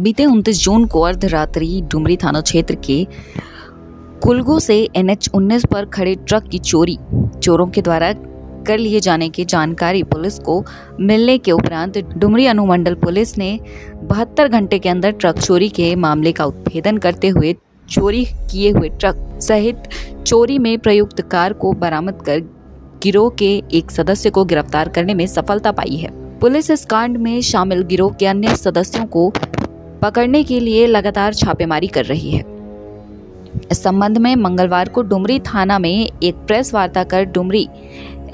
बीते 29 जून को अर्धरात्रि डुमरी थाना क्षेत्र के कुलगो से एनएच 19 पर खड़े ट्रक की चोरी, चोरों के द्वारा कर लिए जाने की जानकारी पुलिस को मिलने के उपरांत डुमरी अनुमंडल पुलिस ने बहत्तर घंटे के अंदर ट्रक चोरी के मामले का उत्भेदन करते हुए चोरी किए हुए ट्रक सहित चोरी में प्रयुक्त कार को बरामद कर गिरोह के एक सदस्य को गिरफ़्तार करने में सफलता पाई है। पुलिस इस कांड में शामिल गिरोह के अन्य सदस्यों को पकड़ने के लिए लगातार छापेमारी कर रही है। इस संबंध में मंगलवार को डुमरी थाना में एक प्रेस वार्ता कर डुमरी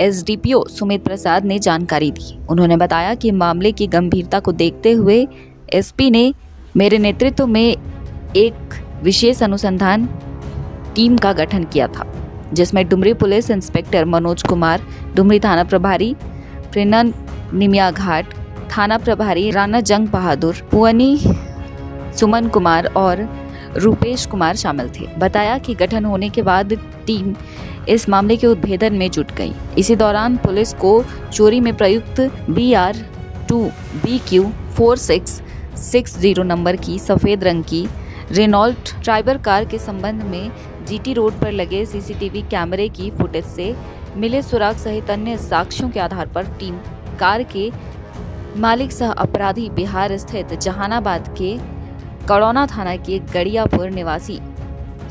एसडीपीओ सुमित प्रसाद ने जानकारी दी। उन्होंने बताया कि मामले की गंभीरता को देखते हुए एसपी ने मेरे नेतृत्व में एक विशेष अनुसंधान टीम का गठन किया था, जिसमें डुमरी पुलिस इंस्पेक्टर मनोज कुमार, डुमरी थाना प्रभारी प्रेनन निमिया घाट, थाना प्रभारी राणा जंग बहादुर पुअनी सुमन कुमार और रूपेश कुमार शामिल थे। बताया कि गठन होने के बाद टीम इस मामले के उद्भेदन में जुट गई। इसी दौरान पुलिस को चोरी में प्रयुक्त B R two B Q four six six zero number की सफ़ेद रंग की रेनॉल्ट ट्राइबर कार के संबंध में जीटी रोड पर लगे सीसीटीवी कैमरे की फुटेज से मिले सुराग सहित अन्य साक्ष्यों के आधार पर टीम कार के मालिक सह अपराधी बिहार स्थित जहानाबाद के कड़ौना थाना के गड़ियापुर निवासी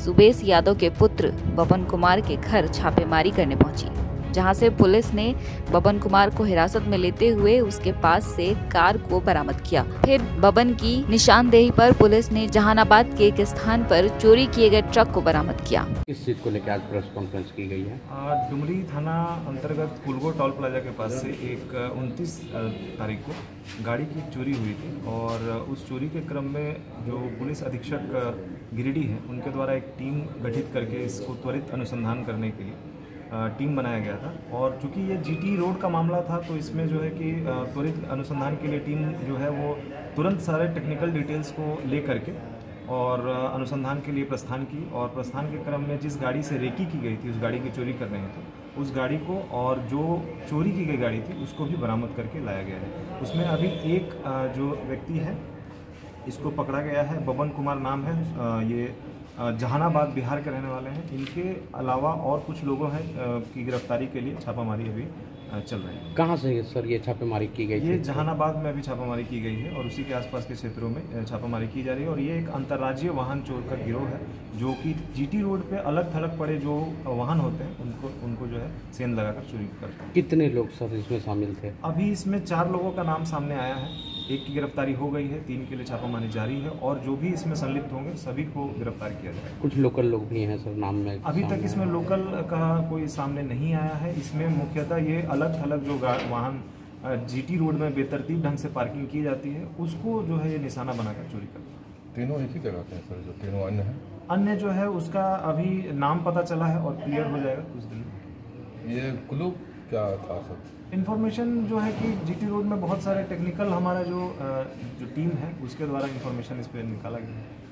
सुबेश यादव के पुत्र बबन कुमार के घर छापेमारी करने पहुँची। जहाँ से पुलिस ने बबन कुमार को हिरासत में लेते हुए उसके पास से कार को बरामद किया। फिर बबन की निशानदेही पर पुलिस ने जहानाबाद के एक स्थान पर चोरी किए गए ट्रक को बरामद किया। किस चीज़ को लेकर आज प्रेस कॉन्फ्रेंस की गई है? आ, डुमरी थाना अंतर्गत कुलगो टोल प्लाजा के पास से एक उनतीस तारीख को गाड़ी की चोरी हुई थी और उस चोरी के क्रम में जो पुलिस अधीक्षक गिरिडीह है उनके द्वारा एक टीम गठित करके इसको त्वरित अनुसंधान करने के लिए टीम बनाया गया था। और चूँकि ये जीटी रोड का मामला था तो इसमें जो है कि त्वरित अनुसंधान के लिए टीम जो है वो तुरंत सारे टेक्निकल डिटेल्स को ले करके और अनुसंधान के लिए प्रस्थान की और प्रस्थान के क्रम में जिस गाड़ी से रेकी की गई थी, उस गाड़ी की चोरी कर रहे थे, उस गाड़ी को और जो चोरी की गई गाड़ी थी, उसको भी बरामद करके लाया गया है। उसमें अभी एक जो व्यक्ति है, इसको पकड़ा गया है, बबन कुमार नाम है ये जहानाबाद बिहार के रहने वाले हैं। इनके अलावा और कुछ लोगों हैं की गिरफ्तारी के लिए छापामारी अभी चल रही है। कहाँ से सर ये छापेमारी की गई ये जहानाबाद में अभी छापामारी की गई है और उसी के आसपास के क्षेत्रों में छापामारी की जा रही है और ये एक अंतर्राज्यीय वाहन चोर का गिरोह है जो कि जीटी रोड पे अलग थलग पड़े जो वाहन होते हैं उनको उनको जो है सेंध लगाकर चोरी करते हैं। कितने लोग सर इसमें शामिल थे? अभी इसमें चार लोगों का नाम सामने आया है। एक की गिरफ्तारी हो गई है तीन के लिए छापामारी जारी है और जो भी इसमें संलिप्त होंगे सभी को गिरफ़्तार किया जाएगा। कुछ लोकल लोग भी हैं सर नाम में अभी तक इसमें लोकल का कोई सामने नहीं आया है। इसमें मुख्यतः ये अलग थलग जो वाहन जीटी रोड में बेतरतीब ढंग से पार्किंग की जाती है उसको जो है ये निशाना बनाकर चोरी करते हैं। तीनों एक ही जगह के हैं सर जो तीनों अन्य हैं? अन्य जो है उसका अभी नाम पता चला है और क्लियर हो जाएगा कुछ दिन में। ये क्लू क्या था सर इन्फॉर्मेशन जो है कि जीटी रोड में बहुत सारे टेक्निकल हमारा जो जो टीम है, उसके द्वारा इन्फॉर्मेशन इस पर निकाला गया है।